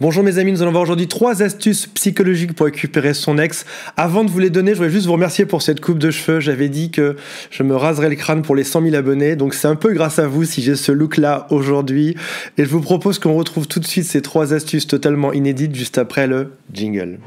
Bonjour mes amis, nous allons voir aujourd'hui trois astuces psychologiques pour récupérer son ex. Avant de vous les donner, je voulais juste vous remercier pour cette coupe de cheveux. J'avais dit que je me raserais le crâne pour les 100 000 abonnés, donc c'est un peu grâce à vous si j'ai ce look-là aujourd'hui. Et je vous propose qu'on retrouve tout de suite ces trois astuces totalement inédites juste après le jingle.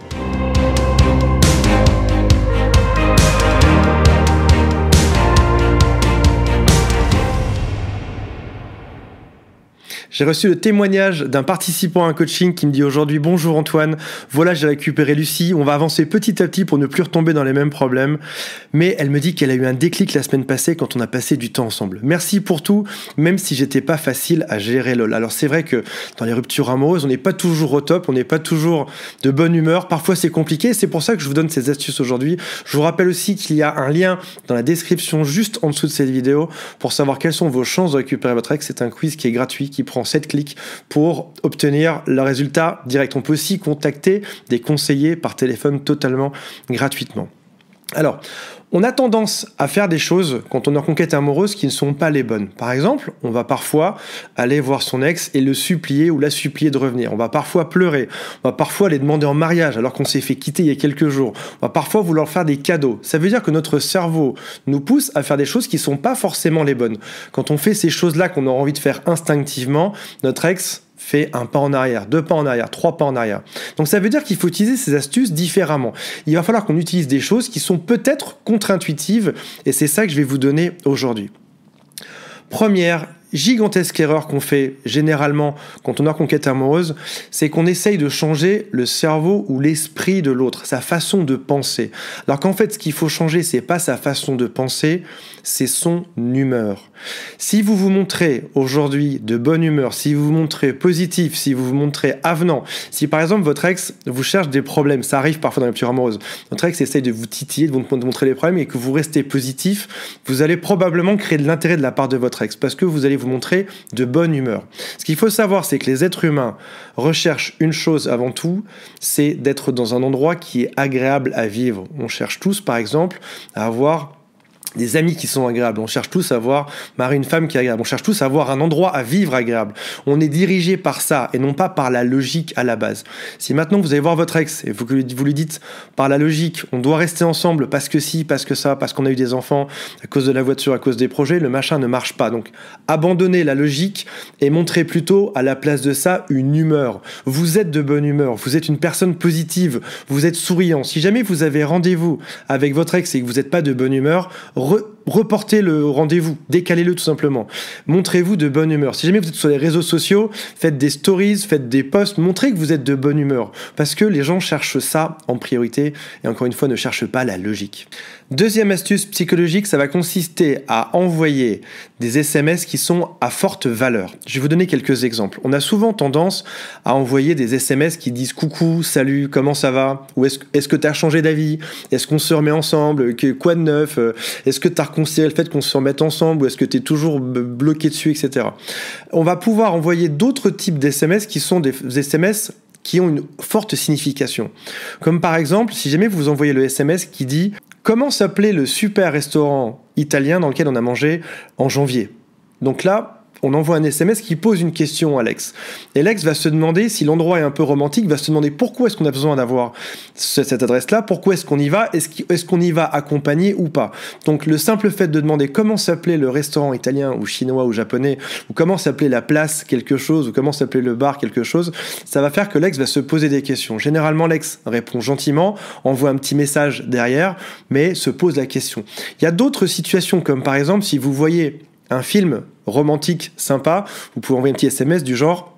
J'ai reçu le témoignage d'un participant à un coaching qui me dit aujourd'hui Bonjour Antoine, voilà j'ai récupéré Lucie, on va avancer petit à petit pour ne plus retomber dans les mêmes problèmes. Mais elle me dit qu'elle a eu un déclic la semaine passée quand on a passé du temps ensemble. Merci pour tout, même si j'étais pas facile à gérer lol. Alors c'est vrai que dans les ruptures amoureuses, on n'est pas toujours au top, on n'est pas toujours de bonne humeur, parfois c'est compliqué, c'est pour ça que je vous donne ces astuces aujourd'hui. Je vous rappelle aussi qu'il y a un lien dans la description juste en dessous de cette vidéo pour savoir quelles sont vos chances de récupérer votre ex. C'est un quiz qui est gratuit, qui prend 7 clics pour obtenir le résultat direct. On peut aussi contacter des conseillers par téléphone totalement gratuitement. Alors, on a tendance à faire des choses quand on est en conquête amoureuse qui ne sont pas les bonnes. Par exemple, on va parfois aller voir son ex et le supplier ou la supplier de revenir. On va parfois pleurer. On va parfois aller demander en mariage alors qu'on s'est fait quitter il y a quelques jours. On va parfois vouloir faire des cadeaux. Ça veut dire que notre cerveau nous pousse à faire des choses qui ne sont pas forcément les bonnes. Quand on fait ces choses-là qu'on aura envie de faire instinctivement, notre ex fait un pas en arrière, deux pas en arrière, trois pas en arrière. Donc ça veut dire qu'il faut utiliser ces astuces différemment. Il va falloir qu'on utilise des choses qui sont peut-être contre-intuitives et c'est ça que je vais vous donner aujourd'hui. Première gigantesque erreur qu'on fait généralement quand on est en conquête amoureuse, c'est qu'on essaye de changer le cerveau ou l'esprit de l'autre, sa façon de penser. Alors qu'en fait, ce qu'il faut changer, c'est pas sa façon de penser, c'est son humeur. Si vous vous montrez aujourd'hui de bonne humeur, si vous vous montrez positif, si vous vous montrez avenant, si par exemple votre ex vous cherche des problèmes, ça arrive parfois dans les ruptures amoureuses, votre ex essaye de vous titiller, de vous montrer les problèmes et que vous restez positif, vous allez probablement créer de l'intérêt de la part de votre ex parce que vous allez montrer de bonne humeur. Ce qu'il faut savoir, c'est que les êtres humains recherchent une chose avant tout, c'est d'être dans un endroit qui est agréable à vivre. On cherche tous, par exemple, à avoir des amis qui sont agréables. On cherche tous à voir marier une femme qui est agréable. On cherche tous à avoir un endroit à vivre agréable. On est dirigé par ça et non pas par la logique à la base. Si maintenant vous allez voir votre ex et vous, vous lui dites par la logique, on doit rester ensemble parce que si, parce que ça, parce qu'on a eu des enfants, à cause de la voiture, à cause des projets, le machin ne marche pas. Donc abandonnez la logique et montrez plutôt à la place de ça une humeur. Vous êtes de bonne humeur, vous êtes une personne positive, vous êtes souriant. Si jamais vous avez rendez-vous avec votre ex et que vous n'êtes pas de bonne humeur, re reportez le rendez-vous, décalez-le tout simplement. Montrez-vous de bonne humeur. Si jamais vous êtes sur les réseaux sociaux, faites des stories, faites des posts, montrez que vous êtes de bonne humeur. Parce que les gens cherchent ça en priorité et encore une fois ne cherchent pas la logique. Deuxième astuce psychologique, ça va consister à envoyer des SMS qui sont à forte valeur. Je vais vous donner quelques exemples. On a souvent tendance à envoyer des SMS qui disent coucou, salut, comment ça va? Ou est-ce que tu as changé d'avis? Est-ce qu'on se remet ensemble? Quoi de neuf? Est-ce que tu as reconsidéré le fait qu'on se remette ensemble Ou est-ce que tu es toujours bloqué dessus, etc. On va pouvoir envoyer d'autres types d'SMS qui sont des SMS qui ont une forte signification. Comme par exemple, si jamais vous envoyez le SMS qui dit Comment s'appelait le super restaurant italien dans lequel on a mangé en janvier? Donc là, on envoie un SMS qui pose une question à l'ex. Et l'ex va se demander, si l'endroit est un peu romantique, va se demander pourquoi est-ce qu'on a besoin d'avoir cette adresse-là, pourquoi est-ce qu'on y va, est-ce qu'on y va accompagné ou pas. Donc le simple fait de demander comment s'appelait le restaurant italien ou chinois ou japonais, ou comment s'appelait la place quelque chose, ou comment s'appelait le bar quelque chose, ça va faire que l'ex va se poser des questions. Généralement, l'ex répond gentiment, envoie un petit message derrière, mais se pose la question. Il y a d'autres situations, comme par exemple si vous voyez un film romantique sympa, vous pouvez envoyer un petit SMS du genre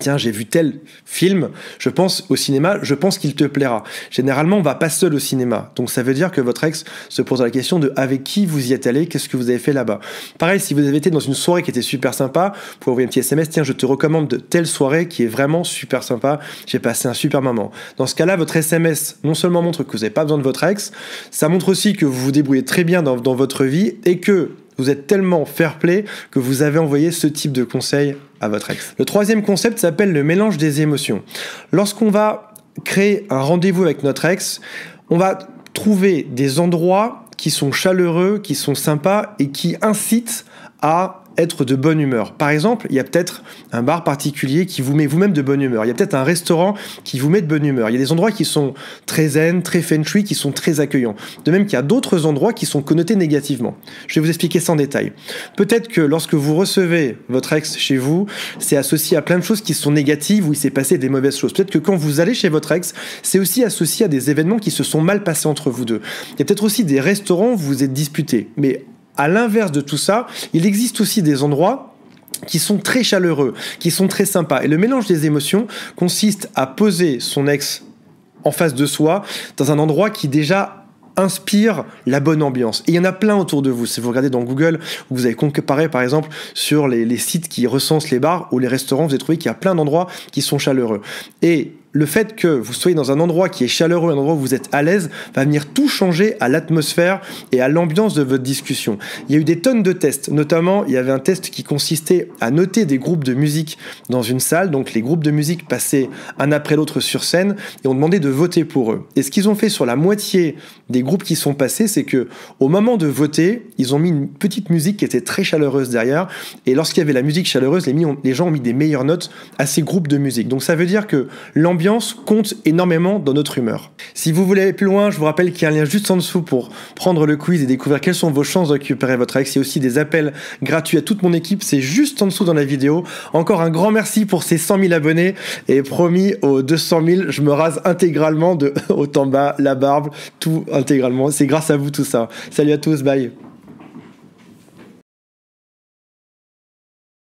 Tiens, j'ai vu tel film, je pense au cinéma, je pense qu'il te plaira. Généralement, on va pas seul au cinéma. Donc ça veut dire que votre ex se pose la question de avec qui vous y êtes allé, qu'est-ce que vous avez fait là-bas. Pareil, si vous avez été dans une soirée qui était super sympa, vous pouvez envoyer un petit SMS, tiens, je te recommande de telle soirée qui est vraiment super sympa, j'ai passé un super moment. Dans ce cas-là, votre SMS non seulement montre que vous n'avez pas besoin de votre ex, ça montre aussi que vous vous débrouillez très bien dans, dans votre vie et que vous êtes tellement fair play que vous avez envoyé ce type de conseil à votre ex. Le troisième concept s'appelle le mélange des émotions. Lorsqu'on va créer un rendez-vous avec notre ex, on va trouver des endroits qui sont chaleureux, qui sont sympas et qui incitent à être de bonne humeur. Par exemple, il y a peut-être un bar particulier qui vous met vous-même de bonne humeur. Il y a peut-être un restaurant qui vous met de bonne humeur. Il y a des endroits qui sont très zen, très feng qui sont très accueillants. De même qu'il y a d'autres endroits qui sont connotés négativement. Je vais vous expliquer ça en détail. Peut-être que lorsque vous recevez votre ex chez vous, c'est associé à plein de choses qui sont négatives ou il s'est passé des mauvaises choses. Peut-être que quand vous allez chez votre ex, c'est aussi associé à des événements qui se sont mal passés entre vous deux. Il y a peut-être aussi des restaurants où vous vous êtes disputés. Mais à l'inverse de tout ça, il existe aussi des endroits qui sont très chaleureux, qui sont très sympas. Et le mélange des émotions consiste à poser son ex en face de soi dans un endroit qui déjà inspire la bonne ambiance. Et il y en a plein autour de vous. Si vous regardez dans Google, vous avez comparé par exemple sur les, sites qui recensent les bars ou les restaurants, vous allez trouver qu'il y a plein d'endroits qui sont chaleureux. Et le fait que vous soyez dans un endroit qui est chaleureux, un endroit où vous êtes à l'aise, va venir tout changer à l'atmosphère et à l'ambiance de votre discussion. Il y a eu des tonnes de tests, notamment il y avait un test qui consistait à noter des groupes de musique dans une salle, donc les groupes de musique passaient un après l'autre sur scène et on demandait de voter pour eux. Et ce qu'ils ont fait sur la moitié des groupes qui sont passés, c'est que au moment de voter, ils ont mis une petite musique qui était très chaleureuse derrière et lorsqu'il y avait la musique chaleureuse, les, gens ont mis des meilleures notes à ces groupes de musique. Donc ça veut dire que l'ambiance compte énormément dans notre humeur. Si vous voulez aller plus loin, je vous rappelle qu'il y a un lien juste en dessous pour prendre le quiz et découvrir quelles sont vos chances de récupérer votre ex. Il y a aussi des appels gratuits à toute mon équipe, c'est juste en dessous dans la vidéo. Encore un grand merci pour ces 100 000 abonnés et promis aux 200 000, je me rase intégralement de haut en bas, la barbe, tout intégralement. C'est grâce à vous tout ça. Salut à tous, bye.